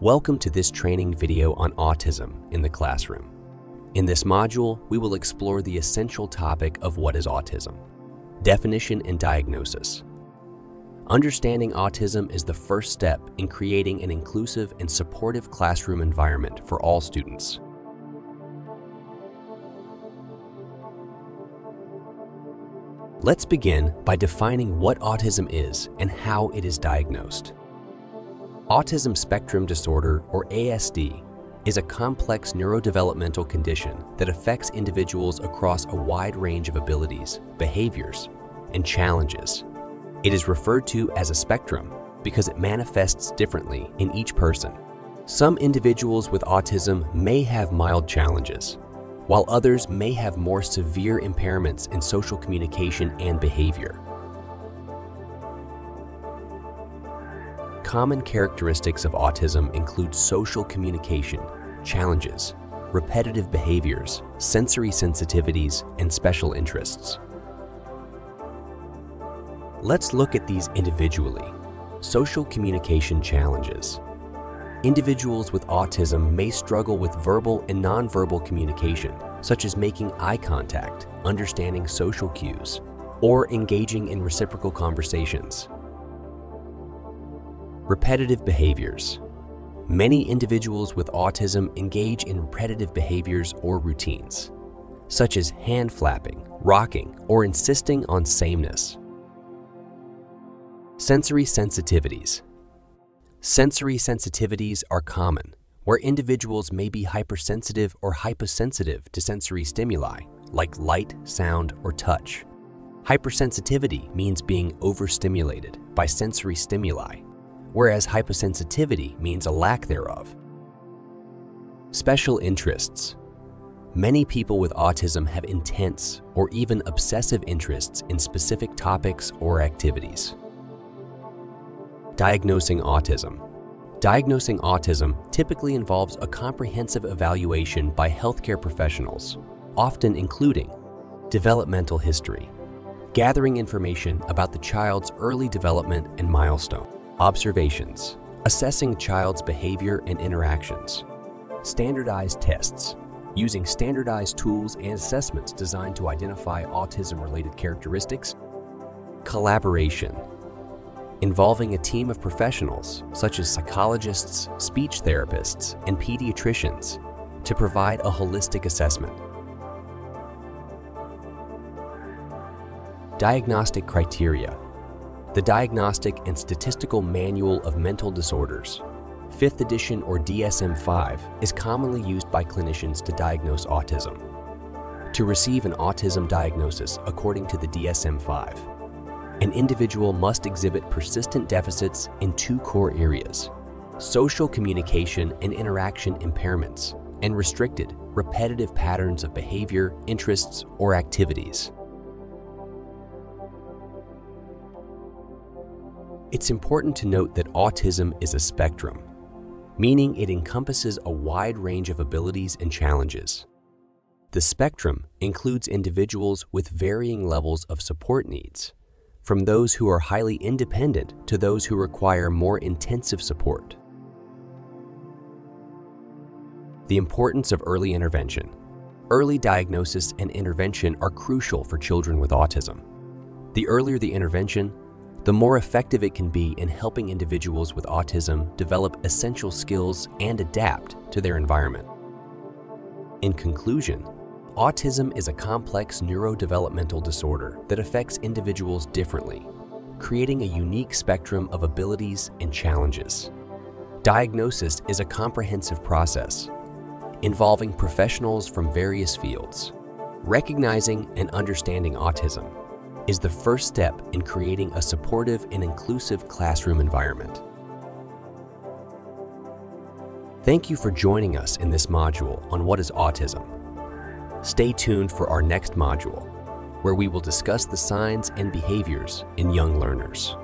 Welcome to this training video on autism in the classroom. In this module, we will explore the essential topic of what is autism, definition and diagnosis. Understanding autism is the first step in creating an inclusive and supportive classroom environment for all students. Let's begin by defining what autism is and how it is diagnosed. Autism Spectrum Disorder, or ASD, is a complex neurodevelopmental condition that affects individuals across a wide range of abilities, behaviors, and challenges. It is referred to as a spectrum because it manifests differently in each person. Some individuals with autism may have mild challenges, while others may have more severe impairments in social communication and behavior. Common characteristics of autism include social communication, challenges, repetitive behaviors, sensory sensitivities, and special interests. Let's look at these individually. Social communication challenges. Individuals with autism may struggle with verbal and nonverbal communication, such as making eye contact, understanding social cues, or engaging in reciprocal conversations. Repetitive behaviors. Many individuals with autism engage in repetitive behaviors or routines, such as hand flapping, rocking, or insisting on sameness. Sensory sensitivities. Sensory sensitivities are common, where individuals may be hypersensitive or hyposensitive to sensory stimuli, like light, sound, or touch. Hypersensitivity means being overstimulated by sensory stimuli, whereas hyposensitivity means a lack thereof. Special interests. Many people with autism have intense or even obsessive interests in specific topics or activities. Diagnosing autism. Diagnosing autism typically involves a comprehensive evaluation by healthcare professionals, often including developmental history, gathering information about the child's early development and milestone, Observations. Assessing child's behavior and interactions. Standardized tests. Using standardized tools and assessments designed to identify autism-related characteristics. Collaboration. Involving a team of professionals, such as psychologists, speech therapists, and pediatricians, to provide a holistic assessment. Diagnostic criteria the Diagnostic and Statistical Manual of Mental Disorders, 5th edition or DSM-5, is commonly used by clinicians to diagnose autism. To receive an autism diagnosis according to the DSM-5, an individual must exhibit persistent deficits in two core areas, social communication and interaction impairments, and restricted, repetitive patterns of behavior, interests, or activities. It's important to note that autism is a spectrum, meaning it encompasses a wide range of abilities and challenges. The spectrum includes individuals with varying levels of support needs, from those who are highly independent to those who require more intensive support. The importance of early intervention. Early diagnosis and intervention are crucial for children with autism. The earlier the intervention, the more effective it can be in helping individuals with autism develop essential skills and adapt to their environment. In conclusion, autism is a complex neurodevelopmental disorder that affects individuals differently, creating a unique spectrum of abilities and challenges. Diagnosis is a comprehensive process involving professionals from various fields. Recognizing and understanding autism is the first step in creating a supportive and inclusive classroom environment. Thank you for joining us in this module on what is autism. Stay tuned for our next module, where we will discuss the signs and behaviors in young learners.